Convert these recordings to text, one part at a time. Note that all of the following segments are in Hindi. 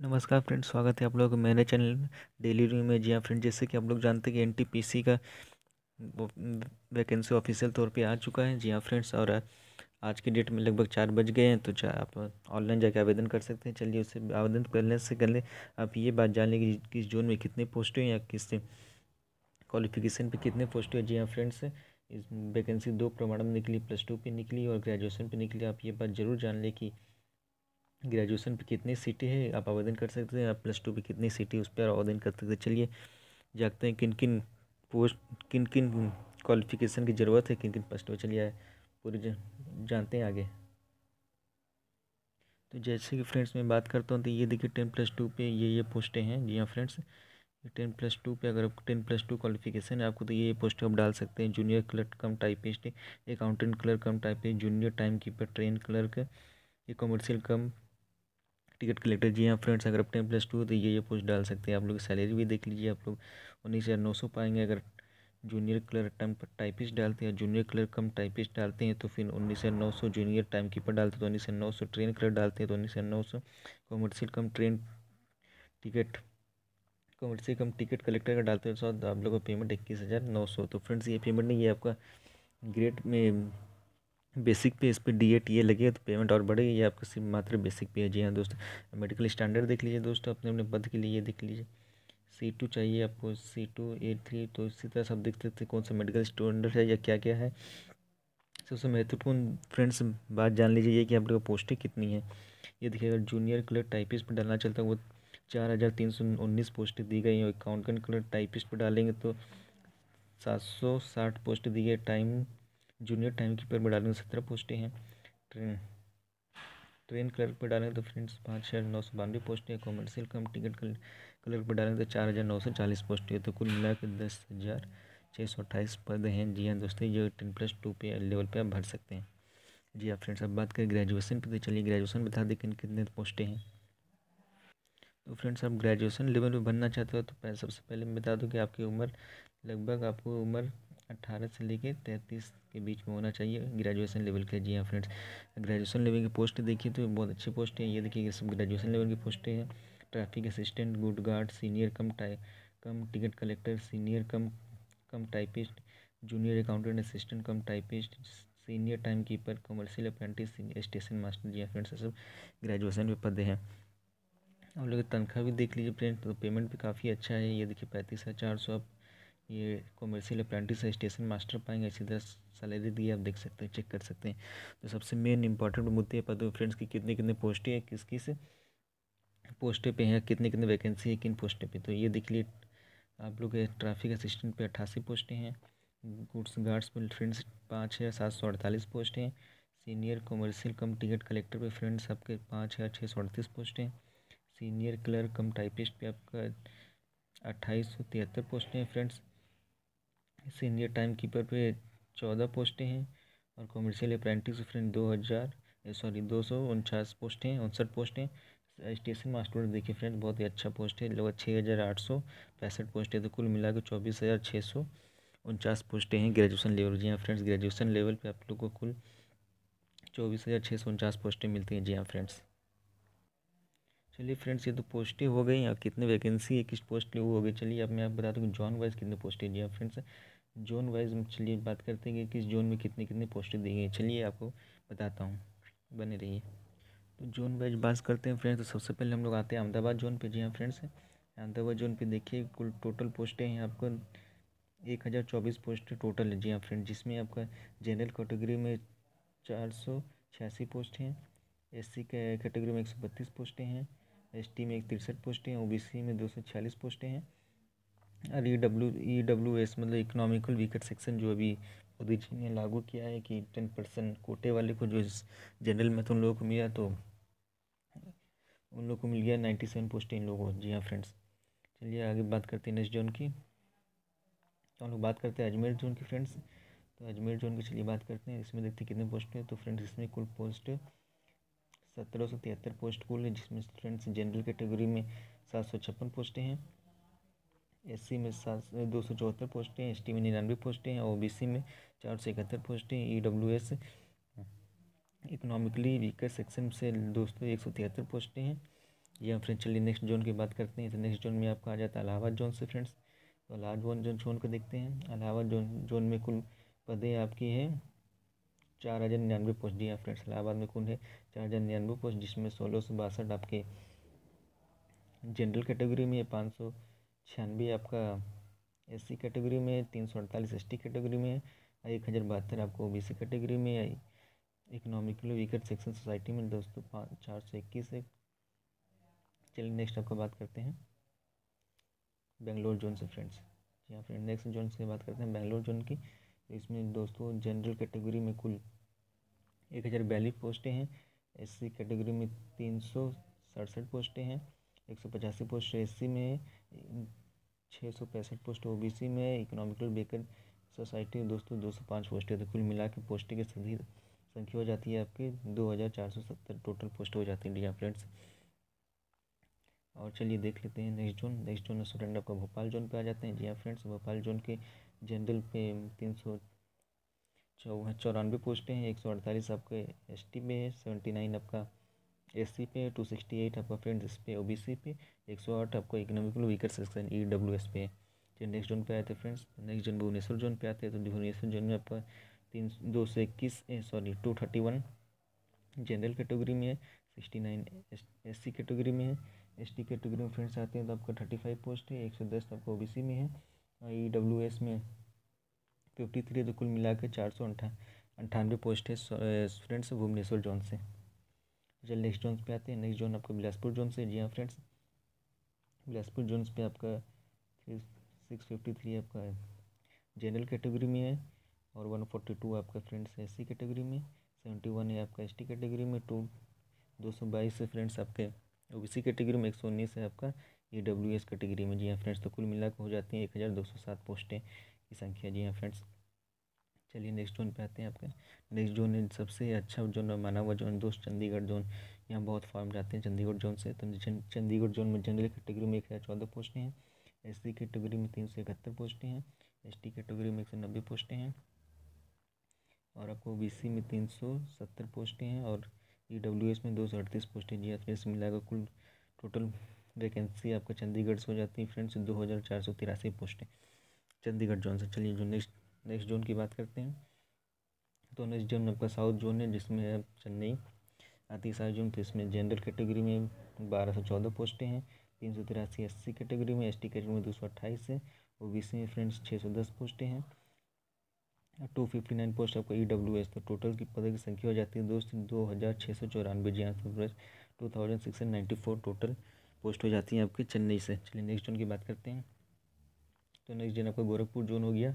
नमस्कार फ्रेंड्स, स्वागत है आप लोग मेरे चैनल में डेली रिव्यू में। जी हाँ फ्रेंड जैसे कि आप लोग जानते हैं कि एनटीपीसी का वैकेंसी ऑफिशियल तौर पे आ चुका है। जी हाँ फ्रेंड्स, और आज की डेट में लगभग चार बज गए हैं तो चाहे आप ऑनलाइन जाके आवेदन कर सकते हैं। चलिए उससे आवेदन करने से पहले आप ये बात जान लें कि किस जोन में कितने पोस्ट हैं या किस क्वालिफिकेशन पर कितने पोस्ट हैं। जी हाँ फ्रेंड्स, इस वैकेंसी दो प्रमाण में निकली, प्लस टू पे निकली और ग्रेजुएशन पे निकली। आप ये बात ज़रूर जान लें कि ग्रेजुएशन पे कितनी सीटें हैं, आप आवेदन कर सकते हैं, आप प्लस टू पे कितनी सीटें उस पर आवेदन कर सकते हैं। चलिए जानते हैं किन किन पोस्ट किन किन क्वालिफिकेशन की ज़रूरत है किन किन पोस्ट में। चलिए पूरी जानते हैं आगे। तो जैसे कि फ्रेंड्स, मैं बात करता हूँ तो ये देखिए टेन प्लस टू पे ये ये पोस्टें हैं। जी हाँ फ्रेंड्स टेन प्लस टू पे अगर आपको टेन प्लस टू क्वालिफिकेशन है, आपको तो ये पोस्ट आप डाल सकते हैं। Junior clerk cum typist, accountant clerk cum typist, junior time keeper train clerk, ये कमर्शियल कम टिकट कलेक्टर जी हाँ फ्रेंड्स, अगर आप टेन प्लस टू तो ये ये पोस्ट डाल सकते हैं। आप लोग सैलरी भी देख लीजिए आप लोग। उन्नीस हज़ार नौ सौ पाएँगे अगर जूनियर क्लर्क टाइम पर टाइपिस्ट डालते हैं। जूनियर क्लर्क कम टाइपिस्ट डालते हैं तो फिर उन्नीस हज़ार नौ सौ जूनियर टाइम कीपर डालते हैं तो उन्नीस हज़ार नौ सौ ट्रेन क्लर्क डालते हैं तो उन्नीस हज़ार नौ सौ commercial cum train ticket, commercial cum ticket collector का डालते हैं। तो आप लोग का पेमेंट इक्कीस हज़ार नौ सौ। तो फ्रेंड्स, ये पेमेंट नहीं है आपका। ग्रेड में बेसिक पे इस पर डी ए टी ए लगे तो पेमेंट और बढ़ेगी। ये आपका सिर्फ़ मात्र बेसिक पे है। जी हाँ दोस्तों मेडिकल स्टैंडर्ड देख लीजिए दोस्तों, अपने अपने पद के लिए ये देख लीजिए। सी टू चाहिए आपको सी टू ए थ्री तो इसी तरह सब देख सकते कौन सा मेडिकल स्टैंडर्ड है या क्या क्या है। सबसे महत्वपूर्ण फ्रेंड्स बात जान लीजिए ये कि आप लोग पोस्टें कितनी है। ये देखिए, अगर जूनियर क्लर्क टाइपिस्ट पर डालना चलता है, वो चार हज़ार तीन सौ उन्नीस पोस्टें दी गई हैं अकाउंटेंट क्लर्क टाइपिस्ट पर डालेंगे तो सात सौ साठ पोस्ट दी गई टाइम जूनियर टाइम कीपर में डालेंगे सत्रह पोस्टें हैं। ट्रेन ट्रेन क्लर्क पर डालेंगे तो फ्रेंड्स पाँच हज़ार नौ सौ बानवे पोस्टें हैं। कॉमर्शियल कम टिकट क्लर्क पर डालेंगे तो चार हज़ार नौ सौ चालीस पोस्टें हैं। तो कुल मिला के दस हज़ार छः सौ अट्ठाईस पद हैं। जी हाँ दोस्तों, ये टेन प्लस टू पे लेवल पे आप भर सकते हैं। जी हाँ फ्रेंड्स अब बात करें ग्रेजुएशन पे तो चलिए ग्रेजुएशन बता दें किन कितने पोस्टें हैं। तो फ्रेंड्स आप ग्रेजुएशन लेवल पे बनना चाहते हो तो सबसे पहले मैं बता दूँ कि आपकी उम्र, लगभग आपको उम्र अट्ठारह से लेके तैंतीस के बीच में होना चाहिए ग्रेजुएशन लेवल के जी हाँ फ्रेंड्स ग्रेजुएशन लेवल की पोस्ट देखिए तो बहुत अच्छी पोस्ट है। ये देखिए सब ग्रेजुएशन लेवल की पोस्टें हैं। Traffic assistant good guard senior cum tie cum ticket collector senior cum cum typist junior accountant assistant cum typist senior time keeper commercial apprentice station master जी हाँ फ्रेंड्स सब ग्रेजुएशन में पदे हैं। और लोग तनख्वाह भी देख लीजिए फ्रेंड्स तो पेमेंट भी काफ़ी अच्छा है। ये देखिए पैंतीस हज़ार सौ ये कॉमर्शियल अप्रेंटिस स्टेशन मास्टर पाएँगे, इसी तरह सैलरी दी है, आप देख सकते हैं चेक कर सकते हैं। तो सबसे मेन इंपॉर्टेंट मुद्दे पता फ्रेंड्स की कितने कितने पोस्टें हैं किस किस पोस्टें पे हैं कितने कितने वैकेंसी है, किन पोस्टें पे। तो ये देख लिए, आप लोग ट्रैफ़िक असिस्टेंट पे अट्ठासी पोस्टें हैं गुड्स गार्ड्स पे फ्रेंड्स पाँच हज़ार सात सौ अड़तालीस पोस्टें हैं senior commercial cum ticket collector पे फ्रेंड्स आपके पाँच हज़ार छः सौ अड़तीस पोस्टें हैं सीनियर क्लर्क कम टाइपिस्ट पे आपका अट्ठाईस सौ तिहत्तर पोस्टें हैं फ्रेंड्स सीनियर टाइम कीपर पे चौदह पोस्टें हैं और कॉमर्शियल अप्रेंटिस फ्रेंड दो हज़ार सॉरी दो सौ उनचास पोस्टें हैं उनसठ पोस्टें। स्टेशन मास्टर देखिए फ्रेंड बहुत ही अच्छा पोस्ट है, लगभग छः हज़ार आठ सौ पैंसठ पोस्ट है तो कुल मिला के चौबीस हज़ार छः सौ उनचास पोस्टें हैं ग्रेजुएशन लेवल जी हाँ फ्रेंड्स ग्रेजुएशन लेवल पे आप लोग को कुल चौबीस हज़ार छः सौ उनचास पोस्टें मिलती हैं। जी हाँ फ्रेंड्स चलिए फ्रेंड्स ये तो पोस्टें हो गई और कितने वैकेंसी है, किस पोस्ट वो हो गई? चलिए अब मैं आप बता दूँ जॉन वाइज कितने पोस्टें जी हाँ फ्रेंड्स जोन वाइज चलिए, बात करते हैं कि किस जोन में कितनी कितनी पोस्टें दी गई चलिए आपको बताता हूँ। बने रहिए। तो जोन वाइज बात करते हैं फ्रेंड्स। तो सबसे पहले हम लोग आते हैं अहमदाबाद जोन पे। जी हाँ फ्रेंड्स, अहमदाबाद जोन पे देखिए, कुल टोटल पोस्टें हैं आपको एक हज़ार चौबीस पोस्ट टोटल है। जी हाँ फ्रेंड जिसमें आपका जनरल कैटेगरी में चार सौ छियासी पोस्ट हैं। एस सी कैटेगरी में एक सौ बत्तीस पोस्टें हैं। एस टी में एक तिरसठ पोस्टें हैं। ओ बी सी में दो सौ छियालीस पोस्टें हैं। और E W E W S मतलब इकोनॉमिकल वीकर सेक्शन जो अभी मोदी जी ने लागू किया है कि टेन परसेंट कोटे वाले को जो जनरल में तो उन लोगों को मिला तो उन लोगों को मिल गया नाइन्टी सेवन पोस्ट इन लोगों जी हाँ फ्रेंड्स चलिए आगे बात करते हैं नेक्स्ट जोन की। तो हम लोग बात करते हैं अजमेर जोन की फ्रेंड्स तो अजमेर जोन की चलिए बात करते हैं। इसमें देखते हैं कितने पोस्ट हैं। तो फ्रेंड्स इसमें कुल पोस्ट सत्रह सौ तिहत्तर पोस्ट कुल है, जिसमें फ्रेंड्स जनरल कैटेगरी में सात सौ छप्पन पोस्टें हैं। एससी में सात, दो सौ चौहत्तर पोस्टें हैं एस टी में निन्यानवे पोस्टें हैं ओ सी में चार सौ इकहत्तर पोस्टें E W S economically weaker section से दोस्तों एक सौ तिहत्तर पोस्टें हैं। जी हाँ फ्रेंड्स, चलिए नेक्स्ट जोन की बात करते हैं। तो नेक्स्ट जोन में आपका आ जाता है इलाहाबाद जोन से फ्रेंड्स। तो इलाहाबाद जोन जोन को देखते हैं। इलाहाबाद जोन जोन में कुल पदें आपकी हैं चार हज़ार निन्यानवे पोस्ट। जी हाँ फ्रेंड्स इलाहाबाद में कुल है चार हज़ार निन्यानवे पोस्ट, जिसमें सोलह सौ बासठ आपके जनरल कैटेगरी में है, पाँच सौ छियानवे आपका एससी कैटेगरी में, तीन सौ अड़तालीस एस टी कैटेगरी में, एक हज़ार बहत्तर आपको ओबीसी कैटेगरी में इकोनॉमिकली वीकर सेक्शन सोसाइटी में दोस्तों पाँच चार सौ इक्कीस है। चलिए नेक्स्ट आपका बात करते हैं। बेंगलोर जोन से फ्रेंड्स जी हाँ फ्रेंड नेक्स्ट जोन से बात करते हैं बेंगलोर जोन की। इसमें दोस्तों जनरल कैटेगरी में कुल एक हज़ार बयालीस पोस्टें हैं। एससी कैटेगरी में तीन सौ सड़सठ पोस्टें हैं। एक सौ पचासी पोस्ट एस में छः सौ पैंसठ पोस्ट ओ बी सी में इकोनॉमिकल बेकर सोसाइटी में दोस्तों दो सौ पाँच पोस्टें तो कुल मिला के पोस्टें की सभी संख्या हो जाती है आपकी दो हज़ार चार सौ सत्तर टोटल पोस्ट हो जाती है डिया फ्रेंड्स। और चलिए देख लेते हैं next zone. Next zone student आपका भोपाल जोन पे आ जाते हैं। जी हाँ फ्रेंड्स, भोपाल जोन के जनरल पे तीन सौ चौरानवे पोस्टें हैं, एक सौ अड़तालीस आपके एस टी में है, सेवेंटी नाइन आपका एस सी पे टू सिक्सटी एट आपका फ्रेंड्स इस पे ओ बी सी पे एक सौ आठ आपको economical weaker section E W S पे जो नेक्स्ट जोन पे आए थे friends next zone Bhubaneswar zone पे आते हैं तो भुवनेश्वर जोन में आपका तीन दो सौ इक्कीस sorry two thirty one general category में है sixty nine S C category में है। एस टी कैटेगरी में फ्रेंड्स आते हैं तो आपका थर्टी फाइव पोस्ट है, एक सौ दस आपका ओ बी सी में है ई डब्ल्यू एस में फिफ्टी थ्री तो कुल मिला के चार सौ अंठा, अंठानवे पोस्ट है फ्रेंड्स भुवनेश्वर जोन से। चलिए नेक्स्ट जोन पे आते हैं नेक्स्ट जोन आपका बिलासपुर जोन से। जी हाँ फ्रेंड्स बिलासपुर जोन पे आपका थ्री सिक्स फिफ्टी थ्री आपका जनरल कैटेगरी में है और वन फोर्टी टू आपका फ्रेंड्स एस सी कैटेगरी में सेवेंटी वन है आपका एस टी कैटेगरी में टू दो सौ बाईस है फ्रेंड्स आपके ओ बी सी कैटेगरी में, एक सौ उन्नीस है आपका ई डब्ल्यू एस कैटेगरी में। जी हाँ फ्रेंड्स तो कुल मिलाकर हो जाती हैं एक हज़ार दो सौ सात पोस्टें की संख्या। जी हाँ फ्रेंड्स चलिए नेक्स्ट जोन पे आते हैं आपके। नेक्स्ट जोन है सबसे अच्छा जोन माना हुआ जोन दोस्त चंडीगढ़ जोन यहाँ बहुत फॉर्म जाते हैं चंडीगढ़ जोन से। तो चंडीगढ़ जोन में जनरल कैटेगरी में एक हज़ार चौदह पोस्टें हैं। एस सी कैटेगरी में तीन सौ इकहत्तर पोस्टें हैं। एस टी कैटेगरी में एक सौ नब्बे पोस्टें हैं। और आपको बी सी में तीन सौ सत्तर पोस्टें हैं और ई डब्ल्यू एस में दो सौ अड़तीस पोस्टें जी एफ़ मिलाकर कुल टोटल वैकेंसी आपका चंडीगढ़ से हो जाती है। फ्रेंड्स दो हज़ार चार सौ तिरासी पोस्टें। चंडीगढ़ जोन से। चलिए जो नेक्स्ट नेक्स्ट जोन की बात करते हैं। तो नेक्स्ट जोन आपका साउथ जोन है, जिसमें है चेन्नई आती साउथ जोन तो इसमें जनरल कैटेगरी में बारह सौ चौदह पोस्टें हैं, तीन सौ तिरासी एस सी कैटेगरी में एस टी कैटेगरी में दो सौ अट्ठाईस है ओ बी सी में फ्रेंड्स छः सौ दस पोस्टें हैं। टू फिफ्टी नाइन पोस्ट आपका ई डब्ल्यू एस तो टोटल की पदों की संख्या हो जाती है दोस्त दो हज़ार छः सौ चौरानवे जी हाँ two thousand six hundred ninety four total post हो जाती हैं आपकी चेन्नई से। चलिए नेक्स्ट जोन की बात करते हैं। तो नेक्स्ट जोन आपका गोरखपुर जोन हो गया।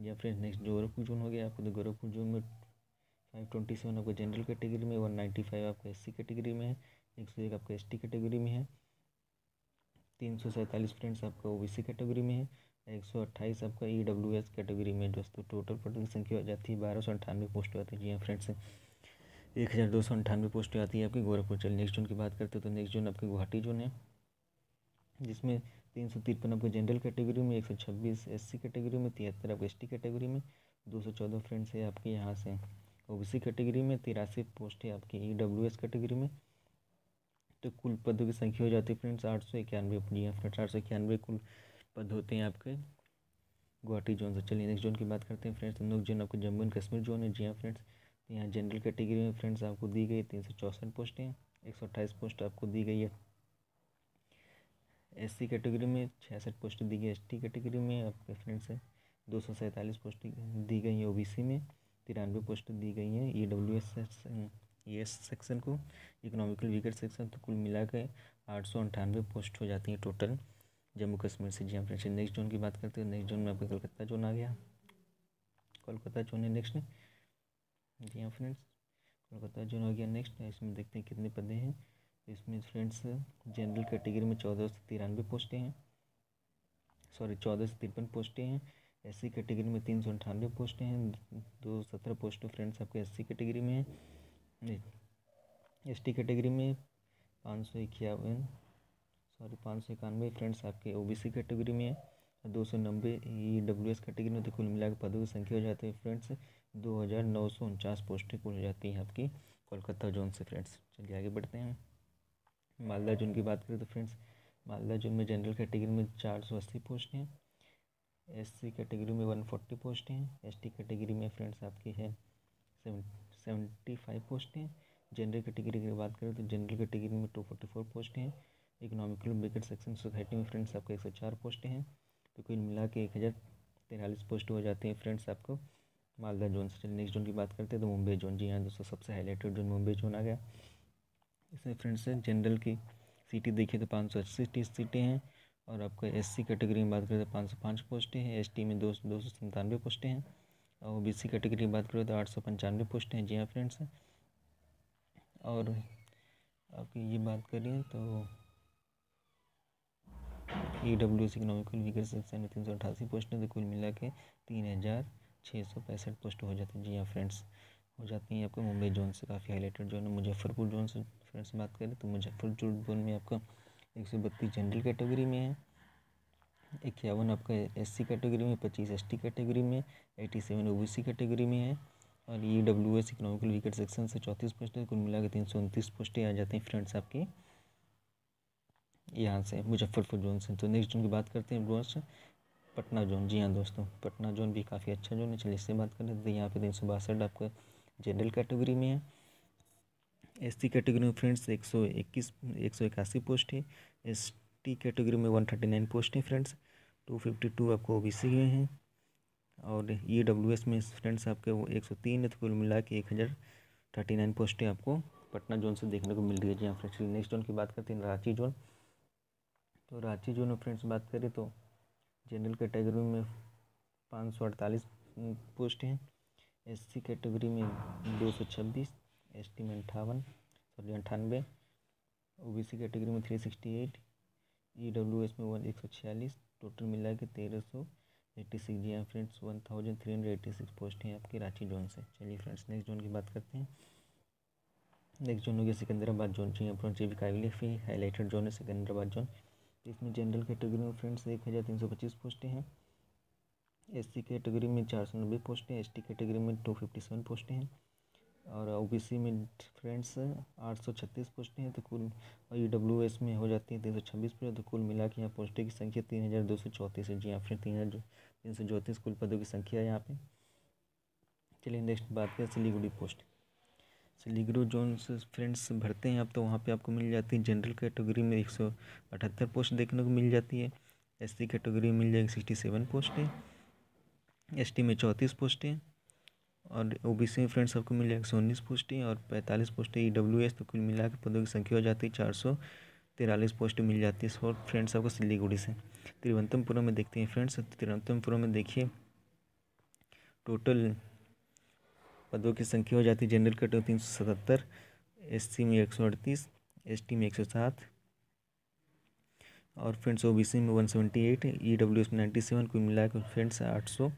या फ्रेंड्स नेक्स्ट गोरखपुर जोन हो गया आपको तो गोरखपुर जोन में फाइव ट्वेंटी सेवन आपका जनरल कैटेगरी में वन नाइन्टी फाइव आपका एस सी कैटेगरी में है, एक सौ एक आपका एस टी कैटेगरी में है, तीन सौ सैंतालीस फ्रेंड्स आपका ओ बी सी कैटेगरी में है, एक सौ अट्ठाईस आपका ई डब्ल्यू एस कैटेगरी में दोस्तों टोटल पटल की संख्या हो जाती है, बारह सौ अंठानवे पोस्ट आती है, जी हाँ फ्रेंड्स एक हज़ार दो सौ अंठानवे पोस्ट आती है आपकी गोरखपुर। चल नेक्स्ट जोन की बात करते हैं तो नेक्स्ट जोन आपकी गुवाहाटी जोन है, जिसमें तीन सौ तिरपन आपको जनरल कैटेगरी में, एक सौ छब्बीस एस सी कैटेगरी में, तिहत्तर आपको एस टी कैटेगरी में, दो सौ चौदह फ्रेंड्स है आपके यहाँ से। ओ बी सी कैटेगरी में, तिरासी पोस्ट है डब्ल्यू एस कैटेगरी में। तो कुल पदों की संख्या हो जाती है फ्रेंड्स आठ सौ इक्यानवे हाँ फ्रेंड्स आठ सौ इक्यानवे कुल पद होते हैं आपके। गुवाहाटी जोन से चलिए नेक्स्ट जोन की बात करते हैं फ्रेंड्स नेक्स्ट जोन आपको जम्मू एंड कश्मीर जोन है। जी हाँ फ्रेंड्स यहाँ जनरल कैटेगरी में फ्रेंड्स आपको दी गई तीन सौ चौंसठ पोस्टें एक सौ अट्ठाईस पोस्ट आपको दी गई है। एस सी कैटेगरी में छियासठ पोस्ट दी गई एस टी कैटेगरी में, आपके फ्रेंड्स है, दो सौ सैंतालीस पोस्ट दी गई हैं ओ बी सी में, तिरानवे पोस्ट दी गई हैं E W S E S section को इकोनॉमिकल वीकर सेक्शन तो कुल मिला के आठ सौ अंठानवे पोस्ट हो जाती हैं टोटल जम्मू कश्मीर से जी हाँ फ्रेंड्स नेक्स्ट जोन की बात करते हैं नेक्स्ट जोन में आपका कोलकाता जोन आ गया। कोलकाता जोन है नेक्स्ट जी हाँ फ्रेंड्स कोलकाता जोन हो गया नेक्स्ट इसमें देखते हैं कितने पदे हैं। इसमें फ्रेंड्स जनरल कैटेगरी में चौदह सौ तिरानवे पोस्टें हैं। सॉरी चौदह सौ तिरपन पोस्टें हैं। एस सी कैटेगरी में तीन सौ अंठानवे पोस्टें हैं। दो सत्रह पोस्ट फ्रेंड्स आपके एस सी कैटेगरी में है। एस टी कैटेगरी में पाँच सौ इक्यावन सॉरी पाँच सौ इक्यानवे फ्रेंड्स आपके ओ बी सी कैटेगरी में है। दो सौ नब्बे ई डब्ल्यू एस कैटेगरी में तो कुल मिलाकर पदों की संख्या हो जाती है फ्रेंड्स दो हज़ार नौ सौ उनचास पोस्टें कुल हो जाती हैं आपकी कोलकाता जोन से फ्रेंड्स चलिए आगे बढ़ते हैं। मालदा जोन की बात करें तो फ्रेंड्स, मालदा जोन में जनरल कैटेगरी में चार सौ अस्सी पोस्ट हैं। एस सी कैटेगरी में वन फोर्टी पोस्ट हैं। एस टी कैटेगरी में फ्रेंड्स आपकी है सेवेंटी फाइव पोस्ट हैं। जनरल कैटेगरी की बात करें तो जनरल कैटेगरी में टू फोर्टी फोर पोस्ट हैं। इकोनॉमिकल ब्रेकेट सेक्शन सोसाइटी में फ्रेंड्स आपको एक सौ चार पोस्ट हैं। तो कुल मिला के एक हज़ार तैंतालीस पोस्ट हो जाते हैं फ्रेंड्स आपको। मालदा जोन से नेक्स्ट जोन की बात करते हैं तो मुंबई जोन, जी हाँ दोस्तों, सबसे हाईलाइटेड जोन मुंबई जोन आ गया। इसमें फ्रेंड्स है जनरल की सीटें देखिए तो पाँच सौ अस्सी सीटें हैं और आपका एस सी कैटेगरी में बात करें तो पाँच सौ पाँच पोस्टें हैं एस टी में दो दो सौ संतानवे पोस्टें हैं और ओ बी सी कैटेगरी में बात करें तो आठ सौ पंचानवे पोस्टें हैं। जी हाँ फ्रेंड्स। और आपकी ये बात करें तो E W S economical weaker section में तीन सौ अठासी पोस्ट तो कुल मिला के तीन हज़ार छः सौ पैंसठ पोस्ट हो जाती हैं। जी हाँ फ्रेंड्स। हो जाती हैं। आपको मुंबई जोन से काफ़ी हाईलाइटेड जोन है। मुजफ्फरपुर जोन से फ्रेंड्स बात करें तो मुजफ्फरपुर जोन में आपका एक सौ बत्तीस जनरल कैटेगरी में है। इक्यावन आपका एस सी कैटेगरी में, पच्चीस एस टी कैटेगरी में eighty seven O B C category में है और E W S economical weaker section से चौंतीस पोस्टें कुल मिला के तीन सौ उनतीस पोस्टें आ जाती हैं फ्रेंड्स आपकी। यहाँ से मुजफ्फरपुर जोन से। तो नेक्स्ट जोन की बात करते हैं दोस्त पटना जोन। जी हाँ दोस्तों, पटना जोन भी काफ़ी अच्छा जोन है। चलिए इससे बात करें तो यहाँ पे तीन सौ बासठ आपका जनरल कैटेगरी में है। एस टी कैटेगरी में फ्रेंड्स एक सौ इक्कीस, एक सौ इक्यासी पोस्ट है। एस टी कैटेगरी में वन थर्टी नाइन पोस्ट है फ्रेंड्स टू फिफ्टी टू आपको ओ बी सी में हैं। और ई डब्ल्यू एस में फ्रेंड्स आपके वो एक सौ तीन है तो कुल मिला के एक हज़ार थर्टी नाइन पोस्टें आपको। पटना जोन से देखने को मिल रही है जी हाँ फ्रेंड्स नेक्स्ट जोन की बात करते हैं, रांची जोन तो रांची जोन में फ्रेंड्स बात करें तो जनरल कैटेगरी में पाँच सौ अड़तालीस पोस्ट हैं। एस सी कैटेगरी में दो सौ छब्बीस एस टी में अंठावन सॉरी अंठानवे ओ बी सी कैटेगरी में three sixty eight E W S में वन एक सौ छियालीस टोटल मिला के तेरह सौ एट्टी सिक्स जी हाँ friends one thousand three hundred eighty six post हैं आपके रांची जोन से। चलिए फ्रेंड्स नेक्स्ट जोन की बात करते हैं। नेक्स्ट जोन हो गया सिकंदराबाद जोन जी हाँ जी काबिल हाईलाइटेड जोन है सिकंदराबाद जोन इसमें जनरल कैटेगरी में फ्रेंड्स एक हज़ार तीन सौ पच्चीस पोस्टें हैं। एस सी कैटेगरी में चार सौ नब्बे पोस्टें एस टी कैटेगरी में टू फिफ्टी सेवन पोस्टें हैं। और ओ बी सी में फ्रेंड्स आठ सौ छत्तीस पोस्टें हैं तो कुल और ई डब्ल्यू एस में हो जाती है तीन सौ छब्बीस पोस्ट तो कुल मिला के यहाँ पोस्टें की संख्या तीन हज़ार दो सौ चौंतीस है। जी हाँ फिर तीन हज़ार तीन सौ चौंतीस कुल पदों की संख्या है यहाँ पे। चलिए नेक्स्ट बात करें सिलीगुड़ी पोस्ट। सिलीगुड़ी जोन से फ्रेंड्स भरते हैं आप तो वहाँ पर आपको मिल जाती है जनरल कैटेगरी में एक सौ अठहत्तर पोस्ट देखने को मिल जाती है। एस सी कैटेगरी में मिल जाएगी सिक्सटी सेवन पोस्टें। एस टी में चौंतीस पोस्टें, और ओ बी सी में फ्रेंड्स आपको मिल जाएगा एक सौ उन्नीस पोस्टें, और पैंतालीस पोस्टें ई डब्ल्यू एस तो कुल मिला के पदों की संख्या हो जाती है चार सौ तिरालीस पोस्टें मिल जाती है, और फ्रेंड्स आपको सिलीगुड़ी से। तिरुवनंतपुरम में देखते हैं फ्रेंड्स तिरुवनंतपुरम में देखिए, टोटल पदों की संख्या हो जाती है जनरल कैटेगरी तीन सौ सतहत्तर एस सी में एक सौ अड़तीस एस टी में एक सौ सात, और फ्रेंड्स ओ बी सी में one seventy eight E W S में नाइन्टी सेवन, कुल मिला के फ्रेंड्स आठ सौ।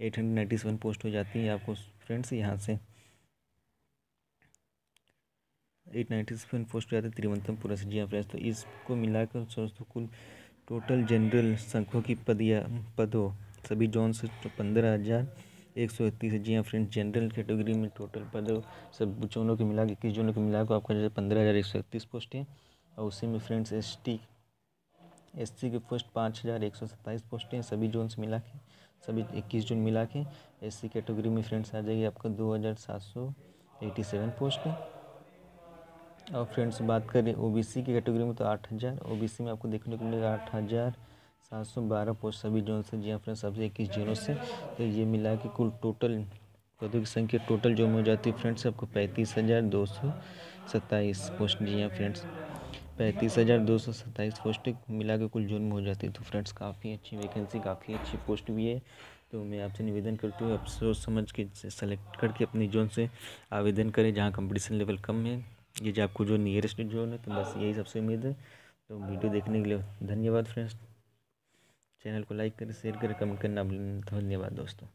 Eight hundred ninety seven post हो जाती है आपको फ्रेंड्स यहाँ से। एट नाइन्टी सेवन पोस्ट हो जाती है तिरुवनंतपुरम से जी हाँ फ्रेंड्स तो इसको मिलाकर दोस्तों कुल टोटल जनरल संख्यों की पद या पदों सभी जोन से पंद्रह हज़ार एक सौ इकतीस जी हाँ फ्रेंड्स, जनरल कैटेगरी में टोटल पदों सब जोनों के मिला के, इक्कीस जोनों के मिला के आपका जैसे पंद्रह हज़ार एक सौ इकतीस पोस्ट हैं। और उसी में friends S T S C के पोस्ट पाँच हज़ार एक सौ सत्ताईस पोस्टें हैं। सभी जोन से मिला के सभी इक्कीस जोन मिला के एस सी कैटेगरी में फ्रेंड्स आ जाएगी आपका दो हज़ार सात सौ एटी सेवन पोस्ट और फ्रेंड्स बात करें ओ बी सी की कैटेगरी में तो आठ हज़ार ओ बी सी में आपको देखने को मिलेगा आठ हज़ार सात सौ बारह पोस्ट सभी जोन से। जी हाँ फ्रेंड्स सबसे इक्कीस जोनों से तो ये मिला के कुल टोटल पदों की संख्या टोटल जो में हो जाती है फ्रेंड्स आपको पैंतीस हज़ार दो सौ सत्ताईस पोस्ट जी हाँ फ्रेंड्स पैंतीस हज़ार दो सौ सत्ताईस पोस्ट मिला के कुल जोन में हो जाती है। तो फ्रेंड्स, काफ़ी अच्छी वैकेंसी काफ़ी अच्छी पोस्ट भी है। तो मैं आपसे निवेदन करती हूँ, आप सोच समझ के सेलेक्ट करके अपनी जोन से आवेदन करें, जहाँ कंपटीशन लेवल कम है। ये जो आपको जो नियरेस्ट जोन है तो बस यही सबसे उम्मीद है। तो वीडियो देखने के लिए धन्यवाद फ्रेंड्स। चैनल को लाइक करें शेयर करें कमेंट करना धन्यवाद दोस्तों।